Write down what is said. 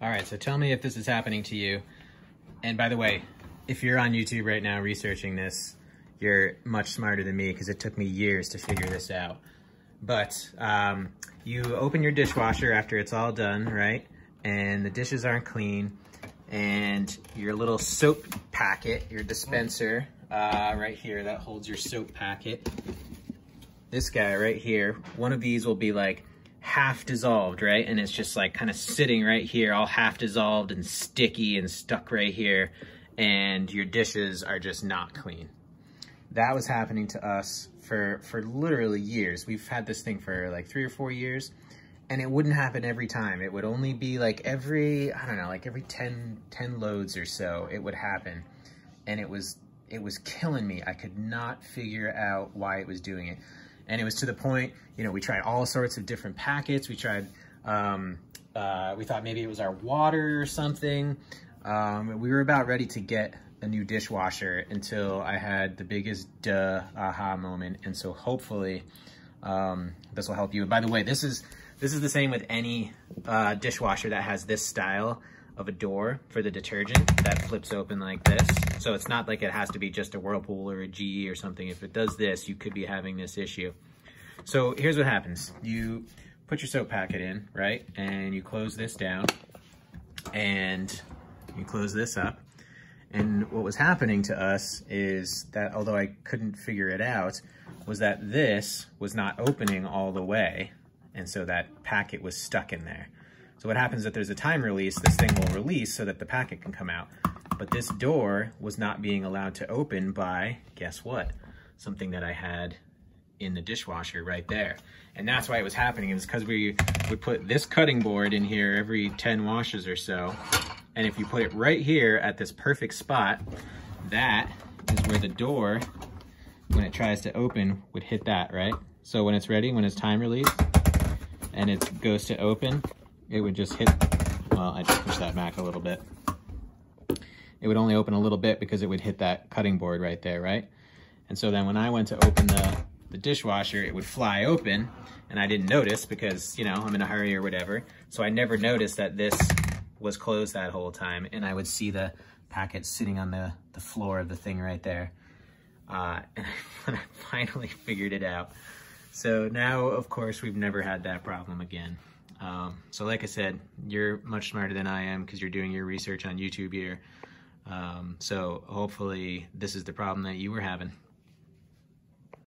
All right, so tell me if this is happening to you. And by the way, if you're on YouTube right now researching this, you're much smarter than me because it took me years to figure this out. But um, you open your dishwasher after it's all done, right? And the dishes aren't clean. And your little soap packet, your dispenser uh, right here that holds your soap packet. This guy right here, one of these will be like half dissolved, right? And it's just like kind of sitting right here, all half dissolved and sticky and stuck right here. And your dishes are just not clean. That was happening to us for, for literally years. We've had this thing for like three or four years and it wouldn't happen every time. It would only be like every, I don't know, like every 10, 10 loads or so, it would happen. And it was, it was killing me. I could not figure out why it was doing it. And it was to the point, you know, we tried all sorts of different packets. We tried, um, uh, we thought maybe it was our water or something. Um, we were about ready to get a new dishwasher until I had the biggest duh aha moment. And so hopefully um, this will help you. And by the way, this is, this is the same with any uh, dishwasher that has this style of a door for the detergent that flips open like this. So it's not like it has to be just a Whirlpool or a GE or something. If it does this, you could be having this issue. So here's what happens. You put your soap packet in, right? And you close this down and you close this up. And what was happening to us is that although I couldn't figure it out, was that this was not opening all the way. And so that packet was stuck in there. So what happens if there's a time release, this thing will release so that the packet can come out. But this door was not being allowed to open by, guess what? Something that I had in the dishwasher right there. And that's why it was happening. It was because we would put this cutting board in here every 10 washes or so. And if you put it right here at this perfect spot, that is where the door, when it tries to open, would hit that, right? So when it's ready, when it's time released, and it goes to open, it would just hit, well, I just pushed that back a little bit. It would only open a little bit because it would hit that cutting board right there, right? And so then when I went to open the, the dishwasher, it would fly open and I didn't notice because, you know, I'm in a hurry or whatever. So I never noticed that this was closed that whole time and I would see the packet sitting on the, the floor of the thing right there. Uh, and when I finally figured it out. So now, of course, we've never had that problem again. Um, so like I said, you're much smarter than I am because you're doing your research on YouTube here. Um, so hopefully this is the problem that you were having.